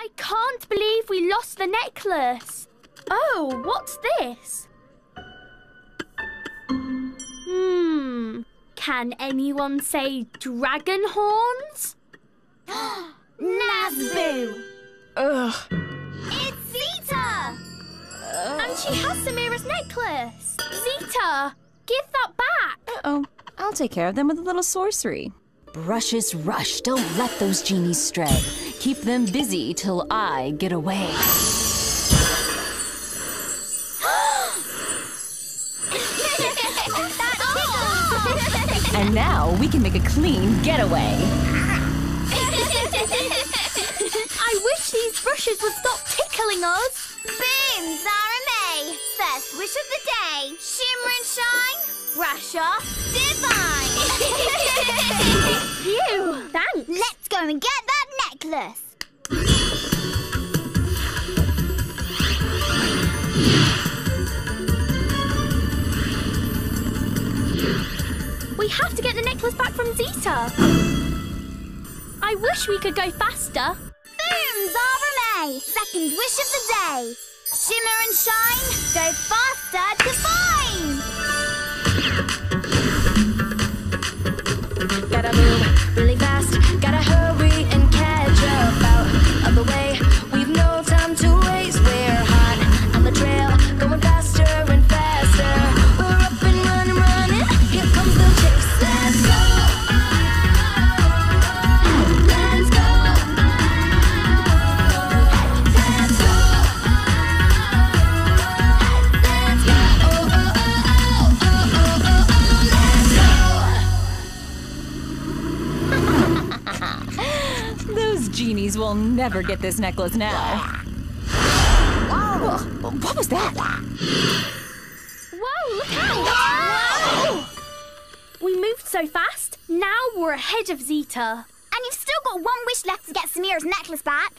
I can't believe we lost the necklace. Oh, what's this? Hmm. Can anyone say dragon horns? Nazboo! Ugh. It's Zeta! And she has Samira's necklace. Zeta, give that back. Uh oh, I'll take care of them with a little sorcery. Brushes rush. Don't let those genies stray. Keep them busy till I get away. And now we can make a clean getaway. I wish these brushes would stop tickling us. Boom, Zahramay! First wish of the day. Shimmer and shine. Brush off. Divine! Phew, thanks. Let's go and get that necklace. We have to get the necklace back from Zeta. I wish we could go faster. Boom, Zara May! Second wish of the day. Shimmer and shine. Go faster, divine! Genies will never get this necklace now. Whoa, what was that? Whoa, look out! We moved so fast. Now we're ahead of Zeta. And you've still got one wish left to get Samira's necklace back.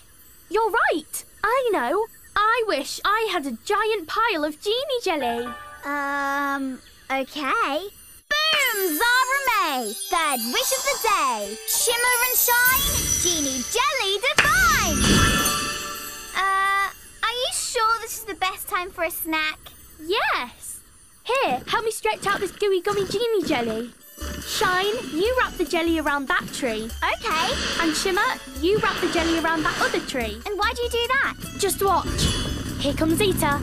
You're right. I know. I wish I had a giant pile of genie jelly. Um, okay. Zara May! Third wish of the day. Shimmer and shine. Genie jelly divine! Uh, are you sure this is the best time for a snack? Yes. Here, help me stretch out this gooey gummy genie jelly. Shine, you wrap the jelly around that tree. Okay. And Shimmer, you wrap the jelly around that other tree. And why do you do that? Just watch. Here comes Zeta.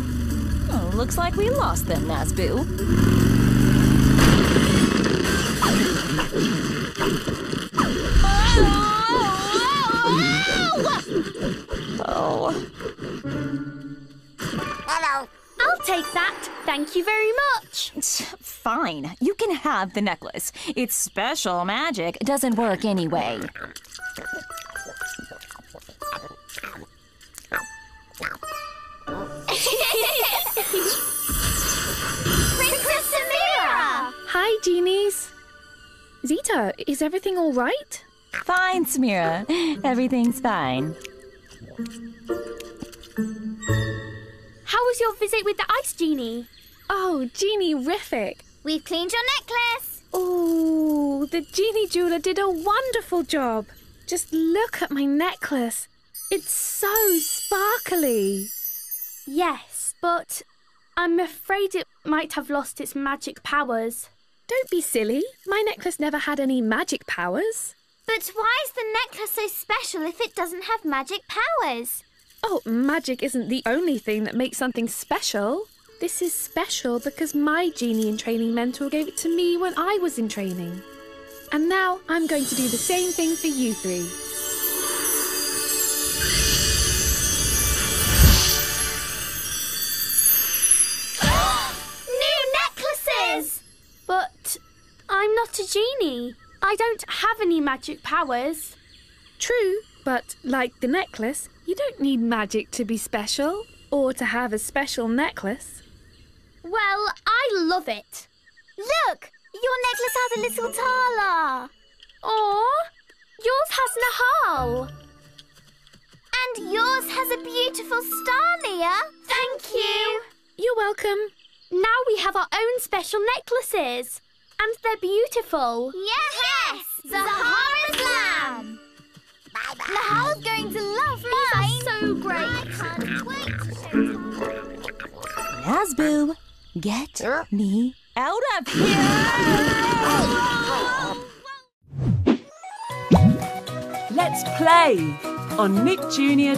Oh, looks like we lost them, Nazboo. Oh, I'll take that. Thank you very much. fine. You can have the necklace. It's special magic. Doesn't work anyway. Princess Samira! Hi, genies. Zeta, is everything all right? Fine, Samira. Everything's fine. How was your visit with the ice genie? Oh, genie-rific. We've cleaned your necklace. Oh, the genie jeweler did a wonderful job. Just look at my necklace. It's so sparkly. Yes, but I'm afraid it might have lost its magic powers. Don't be silly. My necklace never had any magic powers. But why is the necklace so special if it doesn't have magic powers? Oh, magic isn't the only thing that makes something special. This is special because my genie in training mentor gave it to me when I was in training. And now I'm going to do the same thing for you three. Not a genie. I don't have any magic powers. True, but like the necklace, you don't need magic to be special or to have a special necklace. Well, I love it. Look, your necklace has a little Tala. Aw, yours has Nahal. And yours has a beautiful star, Leah. Thank you. You're welcome. Now we have our own special necklaces. And they're beautiful. Yes! yes! Zahara's lamb! Bye-bye. Nahal's going to love mine. These are so great. I can't wait to show Nazboo, get uh? me out of here! Let's play on nickjr.co.uk.